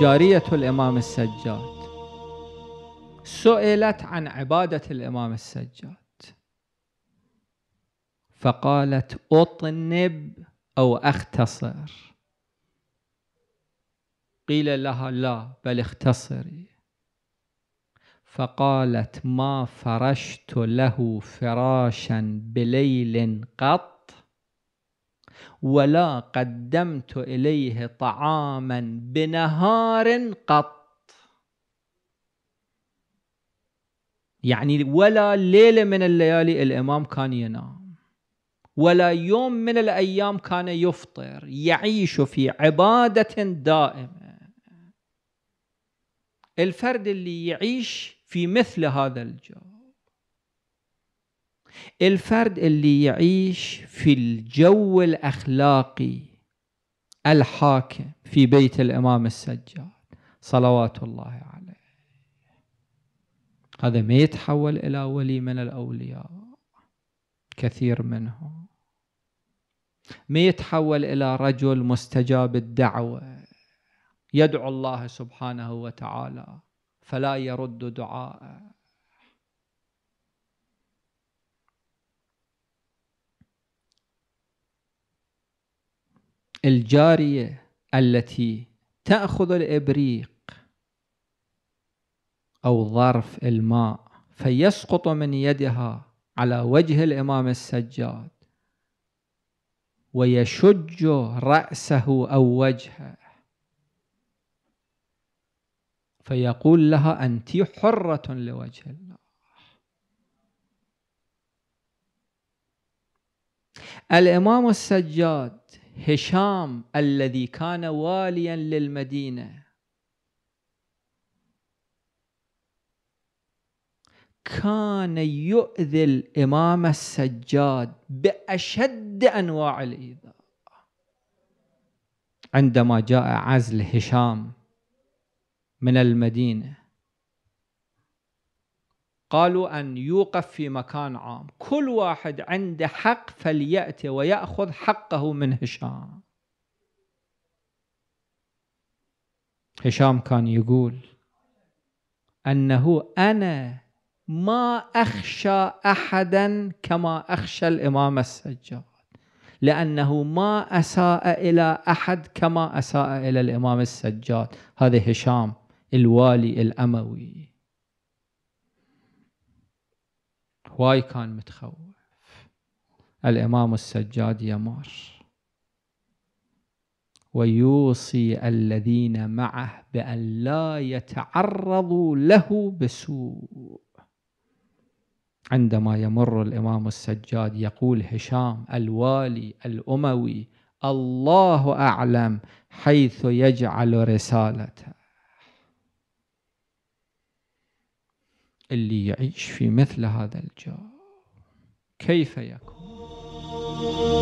جارية الإمام السجاد. سئلت عن عبادة الإمام السجاد. فقالت أطنب أو أختصر. قيل لها لا بل اختصري. فقالت ما فرشت له فراشا بليل قط ولا قدمت إليه طعاما بنهار قط. يعني ولا ليلة من الليالي الإمام كان ينام ولا يوم من الأيام كان يفطر يعيش في عبادة دائمة. الفرد اللي يعيش في مثل هذا الجو. الفرد اللي يعيش في الجو الأخلاقي الحاكم في بيت الإمام السجاد صلوات الله عليه. هذا ما يتحول إلى ولي من الأولياء كثير منهم. ما يتحول إلى رجل مستجاب الدعوة يدعو الله سبحانه وتعالى فلا يرد دعاءه. الجارية التي تأخذ الإبريق أو ظرف الماء فيسقط من يدها على وجه الإمام السجاد ويشج رأسه أو وجهه. فيقول لها أنت حرة لوجه الله. الإمام السجاد هشام الذي كان واليا للمدينة. كان يؤذي الإمام السجاد بأشد أنواع الإيذاء. عندما جاء عزل هشام من المدينة قالوا أن يوقف في مكان عام. كل واحد عنده حق فليأتي ويأخذ حقه من هشام. هشام كان يقول أنه أنا ما أخشى أحدا كما أخشى الإمام السجاد لأنه ما أساء إلى أحد كما أساء إلى الإمام السجاد. هذا هشام الوالي الأموي. هواي كان متخوف؟ الإمام السجاد يمر. ويوصي الذين معه بأن لا يتعرضوا له بسوء. عندما يمر الإمام السجاد يقول هشام الوالي الأموي الله أعلم حيث يجعل رسالته. اللي يعيش في مثل هذا الجو. كيف يكون؟